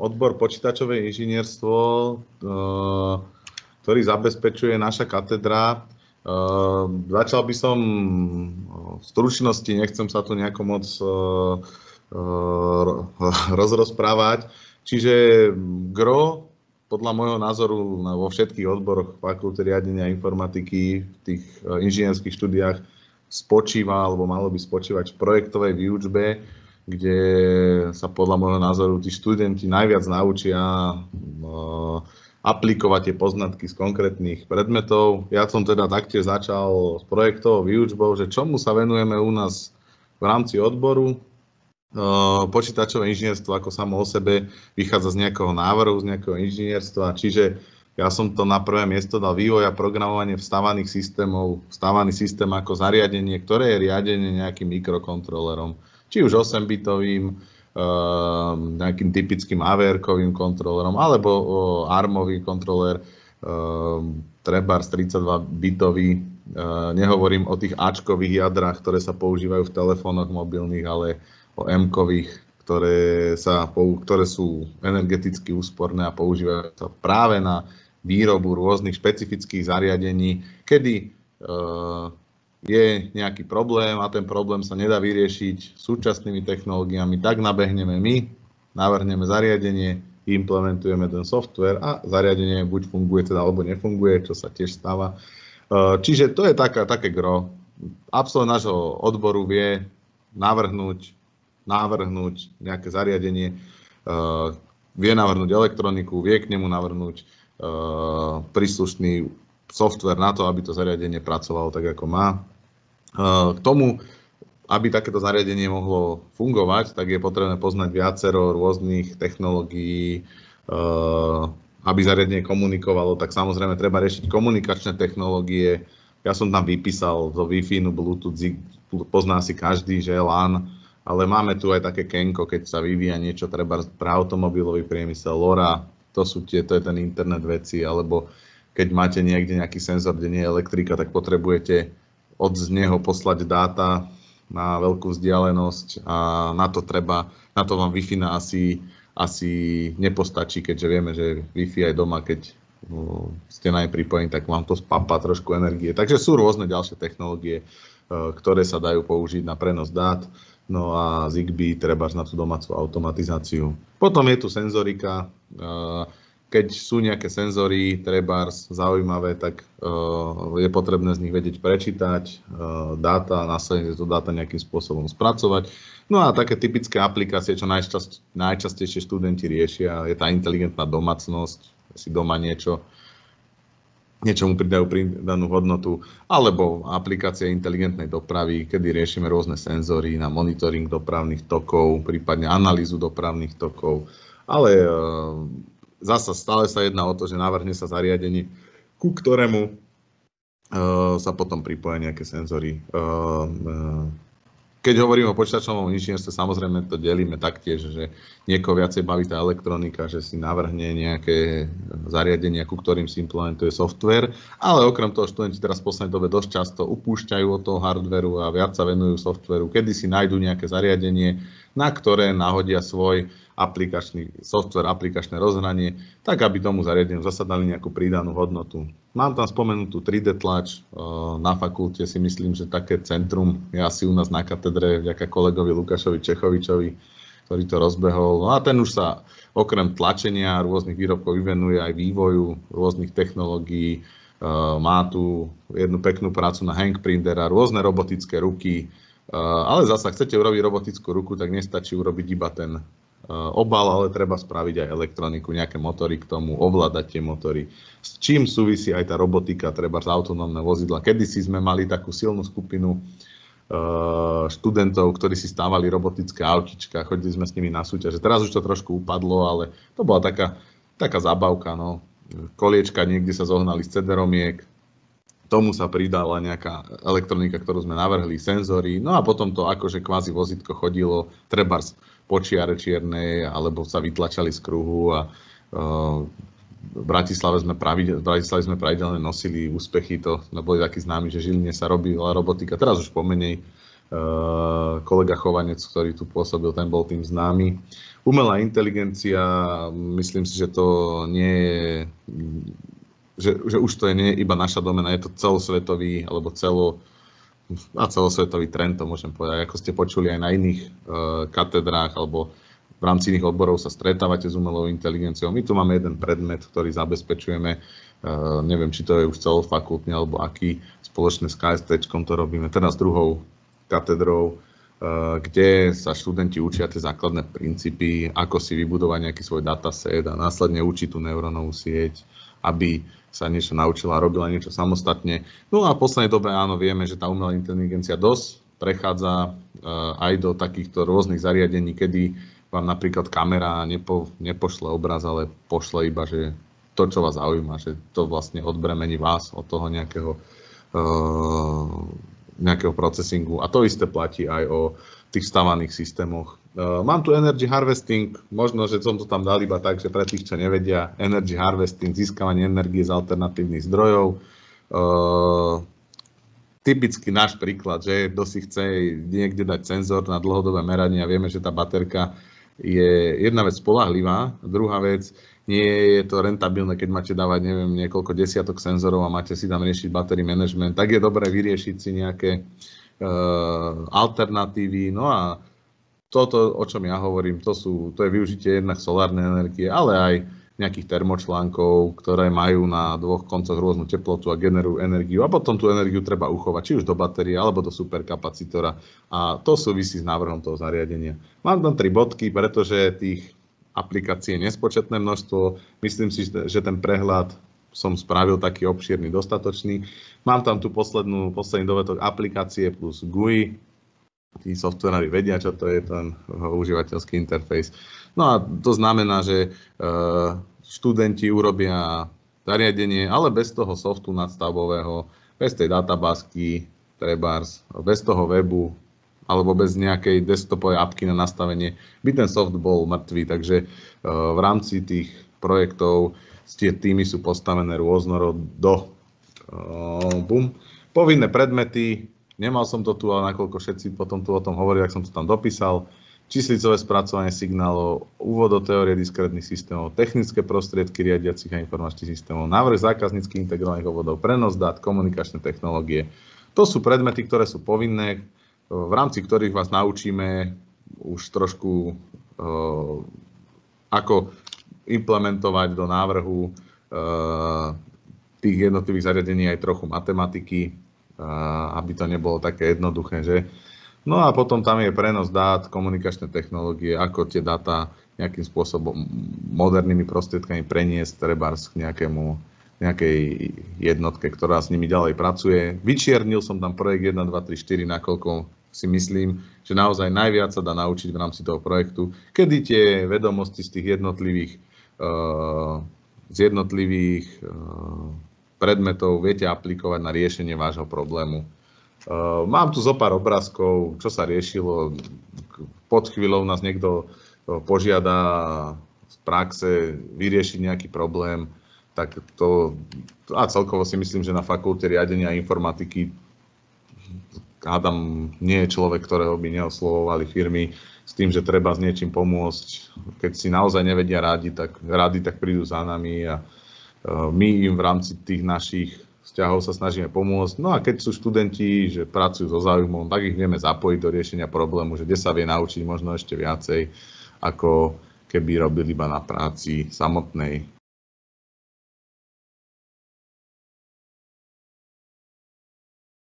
odbor počítačové inžinierstvo, ktorý zabezpečuje naša katedra. Začal by som v stručnosti, nechcem sa tu nejako moc rozrozprávať. Čiže GRO podľa môjho názoru vo všetkých odboroch fakulty riadenia informatiky v tých inžinierských štúdiách spočíva alebo malo by spočívať v projektovej výučbe, kde sa podľa môjho názoru tí študenti najviac naučia aplikovať tie poznatky z konkrétnych predmetov. Ja som teda taktiež začal s projektovou výučbou, že čomu sa venujeme u nás v rámci odboru. Počítačové inžinierstvo ako samo o sebe vychádza z nejakého návrhu, z nejakého inžinierstva, čiže ja som to na prvé miesto dal vývoj a programovanie vstávaných systémov, vstávaný systém ako zariadenie, ktoré je riadené nejakým mikrokontrolerom, či už 8-bitovým, uh, nejakým typickým AVR-kovým kontrolerom, alebo ARMový kontroler, uh, Trebars 32-bitový, uh, nehovorím o tých Ačkových jadrách, ktoré sa používajú v telefónoch mobilných, ale o M-kových, ktoré, sa, ktoré sú energeticky úsporné a používajú sa práve na výrobu rôznych špecifických zariadení, kedy je nejaký problém a ten problém sa nedá vyriešiť súčasnými technológiami, tak nabehneme my, navrhneme zariadenie, implementujeme ten software a zariadenie buď funguje teda, alebo nefunguje, čo sa tiež stáva. Uh, čiže to je taká, také gro. Absolvent nášho odboru vie navrhnúť, navrhnúť nejaké zariadenie, uh, vie navrhnúť elektroniku, vie k nemu navrhnúť Eh, príslušný software na to, aby to zariadenie pracovalo tak, ako má. Eh, k tomu, aby takéto zariadenie mohlo fungovať, tak je potrebné poznať viacero rôznych technológií, eh, aby zariadenie komunikovalo, tak samozrejme treba riešiť komunikačné technológie. Ja som tam vypísal zo Wi-Fi, Bluetooth, pozná si každý, že LAN, ale máme tu aj také Kenko, keď sa vyvíja niečo treba pre automobilový priemysel, LoRa, to sú tie, to je ten internet veci, alebo keď máte niekde nejaký senzor, kde nie je elektrika, tak potrebujete od z neho poslať dáta na veľkú vzdialenosť a na to treba, na to vám Wi-Fi asi, asi nepostačí, keďže vieme, že Wi-Fi aj doma, keď ste na pripojení, tak vám to spapa trošku energie. Takže sú rôzne ďalšie technológie, e, ktoré sa dajú použiť na prenos dát. No a Zigbee treba na tú domácu automatizáciu. Potom je tu senzorika. Keď sú nejaké senzory, trebárs zaujímavé, tak je potrebné z nich vedieť prečítať dáta a následne to dáta nejakým spôsobom spracovať. No a také typické aplikácie, čo najčast, najčastejšie študenti riešia, je tá inteligentná domácnosť, si doma niečo niečomu pridajú pridanú hodnotu, alebo aplikácie inteligentnej dopravy, kedy riešime rôzne senzory na monitoring dopravných tokov, prípadne analýzu dopravných tokov. Ale e, zasa stále sa jedná o to, že navrhne sa zariadenie, ku ktorému e, sa potom pripoja nejaké senzory. E, keď hovorím o počítačovom inžinierstve, samozrejme to delíme taktiež, že niekoho viacej baví tá elektronika, že si navrhne nejaké zariadenia, ku ktorým si implementuje software, ale okrem toho študenti teraz v poslednej dobe dosť často upúšťajú od toho hardveru a viac sa venujú softveru, kedy si nájdú nejaké zariadenie, na ktoré nahodia svoj aplikačný software, aplikačné rozhranie, tak aby tomu zariadeniu zasa dali nejakú pridanú hodnotu. Mám tam spomenutú 3D tlač, na fakulte si myslím, že také centrum je asi u nás na katedre, vďaka kolegovi Lukášovi Čechovičovi, ktorý to rozbehol. No a ten už sa okrem tlačenia rôznych výrobkov vyvenuje aj vývoju rôznych technológií, má tu jednu peknú prácu na handprinter a rôzne robotické ruky, ale zasa chcete urobiť robotickú ruku, tak nestačí urobiť iba ten Eh, obal, ale treba spraviť aj elektroniku, nejaké motory k tomu, ovládať tie motory. S čím súvisí aj tá robotika, treba z autonómne vozidla. Kedysi sme mali takú silnú skupinu eh, študentov, ktorí si stávali robotické autička, chodili sme s nimi na súťaže. Teraz už to trošku upadlo, ale to bola taká, taká zabavka. No. Koliečka niekde sa zohnali z cederomiek, tomu sa pridala nejaká elektronika, ktorú sme navrhli, senzory, no a potom to akože kvázi vozitko chodilo, trebárs počiare čiernej, alebo sa vytlačali z kruhu a uh, v Bratislave sme, pravidel, v Bratislave sme pravidelne nosili úspechy, to sme boli takí známi, že Žiline sa robila robotika, teraz už pomenej, kolega Chovanec, ktorý tu pôsobil, ten bol tým známy. Umelá inteligencia, myslím si, že to nie je, že, že už to je nie iba naša domena, je to celosvetový alebo celo, a celosvetový trend, to môžem povedať. Ako ste počuli aj na iných uh, katedrách alebo v rámci iných odborov sa stretávate s umelou inteligenciou. My tu máme jeden predmet, ktorý zabezpečujeme, uh, neviem, či to je už celofakultný alebo aký, spoločne s KST to robíme, s druhou katedrou, uh, kde sa študenti učia tie základné princípy, ako si vybudovať nejaký svoj dataset a následne učiť tú neurónovú sieť, aby sa niečo naučila a robila niečo samostatne. No a v poslednej dobe áno, vieme, že tá umelá inteligencia dosť prechádza eh, aj do takýchto rôznych zariadení, kedy vám napríklad kamera nepo, nepošle obraz, ale pošle iba, že to, čo vás zaujíma, že to vlastne odbremení vás od toho nejakého, uh, nejakého procesingu. A to isté platí aj o tých stavaných systémoch mám tu energy harvesting, možno, že som to tam dal iba tak, že pre tých, čo nevedia, energy harvesting, získavanie energie z alternatívnych zdrojov. Uh, typicky náš príklad, že kto si chce niekde dať senzor na dlhodobé meranie a vieme, že tá baterka je jedna vec spolahlivá, druhá vec, nie je to rentabilné, keď máte dávať, neviem, niekoľko desiatok senzorov a máte si tam riešiť battery management, tak je dobré vyriešiť si nejaké uh, alternatívy. No a toto, o čom ja hovorím, to, sú, to je využitie jednak solárnej energie, ale aj nejakých termočlánkov, ktoré majú na dvoch koncoch rôznu teplotu a generujú energiu a potom tú energiu treba uchovať, či už do batérie alebo do superkapacitora a to súvisí s návrhom toho zariadenia. Mám tam tri bodky, pretože tých aplikácií je nespočetné množstvo. Myslím si, že ten prehľad som spravil taký obšírny, dostatočný. Mám tam tú poslednú, posledný dovetok aplikácie plus GUI, tí softverári vedia, čo to je ten užívateľský interfejs. No a to znamená, že e, študenti urobia zariadenie, ale bez toho softu nadstavbového, bez tej databázky, trebárs, bez toho webu, alebo bez nejakej desktopovej apky na nastavenie, by ten soft bol mŕtvý. Takže e, v rámci tých projektov tie týmy sú postavené rôznorodo. Bum. Povinné predmety, Nemal som to tu, ale nakoľko všetci potom tu o tom hovorili, tak som to tam dopísal. Číslicové spracovanie signálov, úvod do teórie diskrétnych systémov, technické prostriedky riadiacich a informačných systémov, návrh zákazníckých integrovaných obvodov, prenos dát, komunikačné technológie. To sú predmety, ktoré sú povinné, v rámci ktorých vás naučíme už trošku ako implementovať do návrhu tých jednotlivých zariadení aj trochu matematiky, aby to nebolo také jednoduché, že? No a potom tam je prenos dát, komunikačné technológie, ako tie dáta nejakým spôsobom modernými prostriedkami preniesť trebárs k nejakému, nejakej jednotke, ktorá s nimi ďalej pracuje. Vyčiernil som tam projekt 1, 2, 3, 4, nakoľko si myslím, že naozaj najviac sa dá naučiť v rámci toho projektu, kedy tie vedomosti z tých jednotlivých, uh, z jednotlivých uh, predmetov viete aplikovať na riešenie vášho problému. Uh, mám tu zo pár obrázkov, čo sa riešilo. Pod chvíľou nás niekto uh, požiada z praxe vyriešiť nejaký problém, tak to, a celkovo si myslím, že na fakulte riadenia informatiky hádam, nie je človek, ktorého by neoslovovali firmy s tým, že treba s niečím pomôcť. Keď si naozaj nevedia rádi, tak, rady, tak prídu za nami a my im v rámci tých našich vzťahov sa snažíme pomôcť. No a keď sú študenti, že pracujú so záujmom, tak ich vieme zapojiť do riešenia problému, že kde sa vie naučiť možno ešte viacej, ako keby robili iba na práci samotnej.